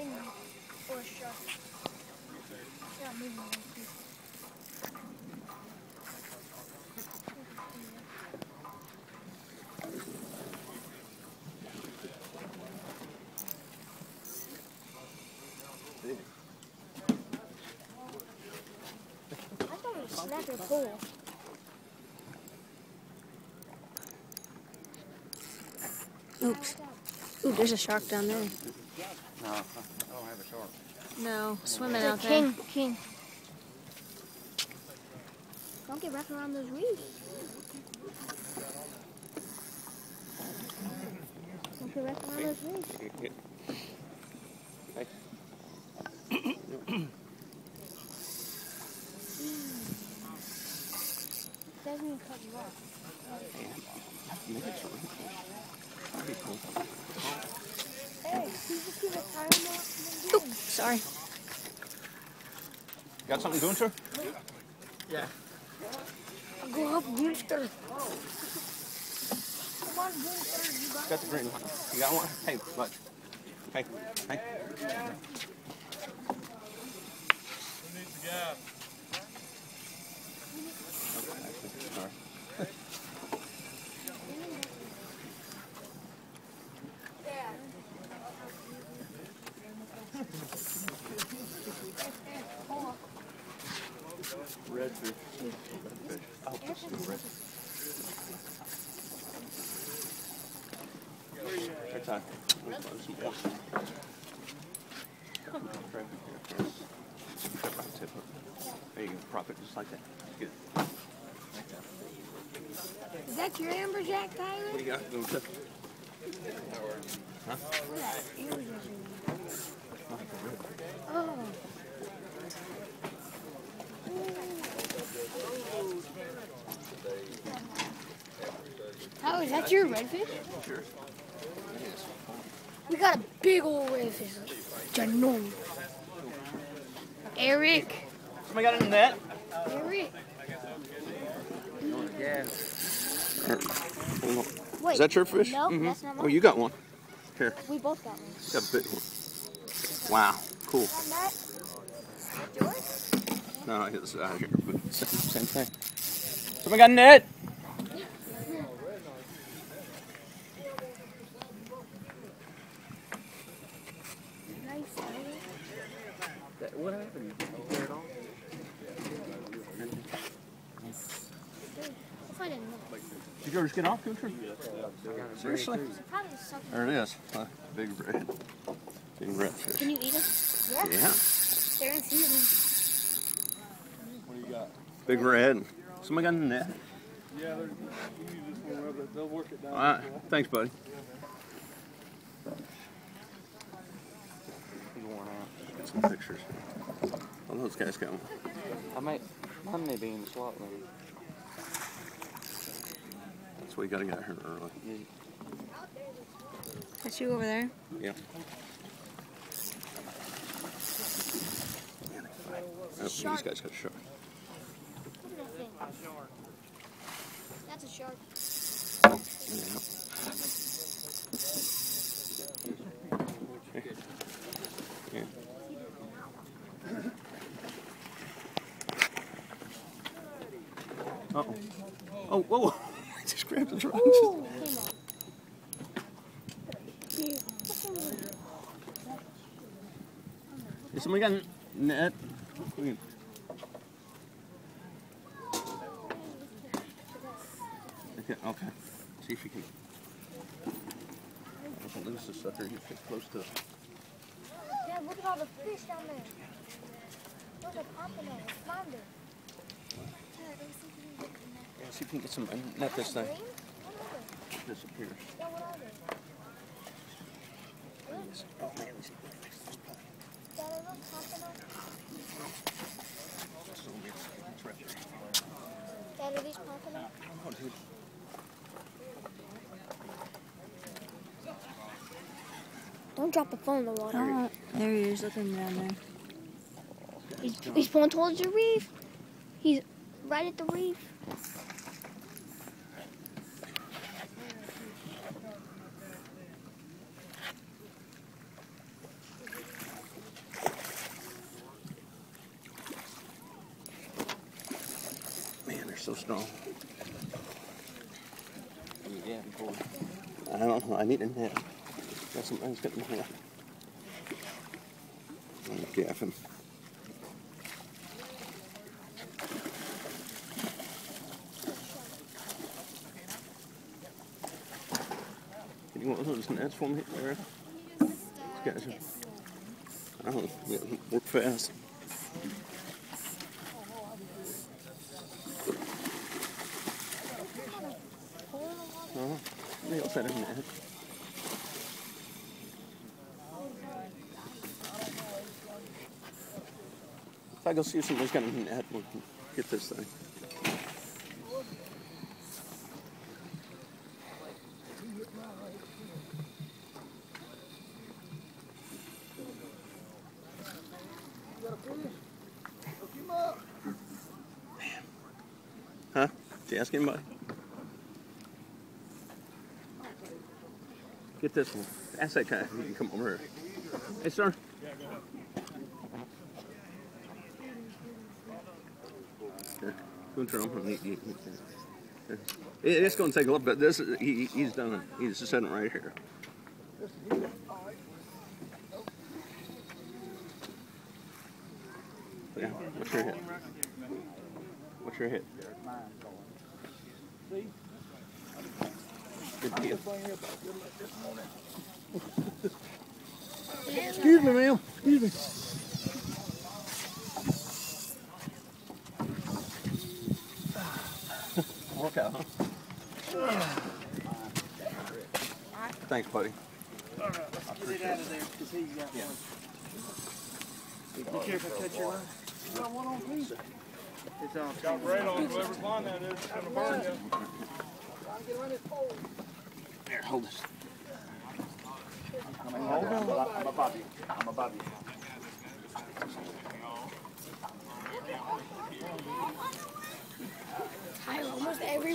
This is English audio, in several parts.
stingray or a shark. They're not moving like. I thought pole. Oops. Ooh, there's a shark down there. No, I don't have a shark. No, swimming out there. king, king. Don't get wrapped around those reefs. Don't get wrapped around those reefs. Hey. Doesn't even cut you off. Maybe it's something. That'd be cool. Hey, can you just give a tire mark? Oop, sorry. Got something doing, sir? Go up, Brewster. Come on, Brewster. You got Got the green one. You got one? Hey, look. Hey, hey. All right. Redfish. Oh, this is red. Right time. We'll find some more. Grab it here. Grab my tip hook. There you go. Prop it just like that. Good. Is that your amberjack, Tyler? What do you got? Little tip. Huh? How is that your redfish? Sure. We got a big old redfish. Ginormous. Eric. Somebody got a net? Eric. Yeah. Wait. Is that your fish? No, Mhm. that's not mine. Oh, you got one. Here. We both got one. Got a big one. Wow. Cool. No, it's out here. But same, same thing. Somebody got a net? What happened? Did you tear it off? We'll find another. Did yours get off, Cooter? Seriously? There it is. Uh, big red. Big red fish. Can you eat them? Yeah. Yeah. They're in season. What do you got? Big red. Somebody got a net? Yeah, they're, you use this one, but they'll work it down. All right. Thanks, buddy. He's worn out. Get some pictures. Oh, those guys got one. I might, mine may be in the slot maybe. That's why you gotta get here early. That's you over there. Yeah. Oh, these guys got a shark. Look at that thing. That's a shark. Yeah. Yeah. Uh oh. Oh, whoa. I just grabbed the drums. Ooh. Is somebody got a net? Okay, okay. See if you can. Can lose the sucker. Get close to. Dad, look at all the fish down there. Those are pompano, flounder. Yeah, see if you can get some net this thing. Green? What are they? Disappears. Yeah, what are they? Oh, man, let see. Fix this pole. Dad, are those pompano? So it's- it's right there. Dad, are these? Oh, dude. Don't drop the phone in the water. Oh, there he is, looking down there. He's, he's pulling towards the reef. He's right at the reef. Man, they're so strong. I don't know. I need a net. Got some ice getting here. I'm gaffing. Can you want Eric? These guys are. I don't know. Yeah, work fast. Uh-huh. They all set in net. If I go see if somebody's got a net, we can get this thing. Huh? Did you ask anybody? Get this one. Ask that guy. He can come over here. Hey, sir. Go turn on. It's going to take a little bit. This is- he, he's done it. He's just sitting right here. Yeah. What's your hit? What's your hit? Good deal. Excuse me, ma'am. Excuse me. Work out, huh? Thanks, buddy. All right, let's Get it out of there, because he's got Yeah. one. Be careful, catch your line. You got one on, please? It's on. Got right on whoever's line that is, it's gonna burn you. Here, hold this. Hold on. I'm above you. I'm above you.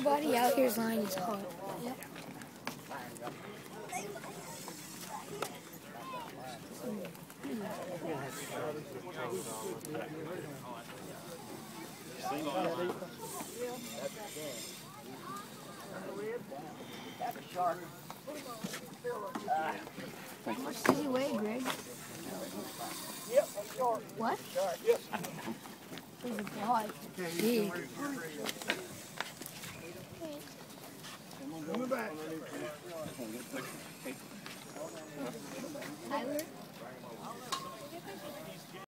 Everybody out here's line is hard. Yep. How much does he weigh, Greg? Yep. What? He's a god. Big. Coming back. Tyler?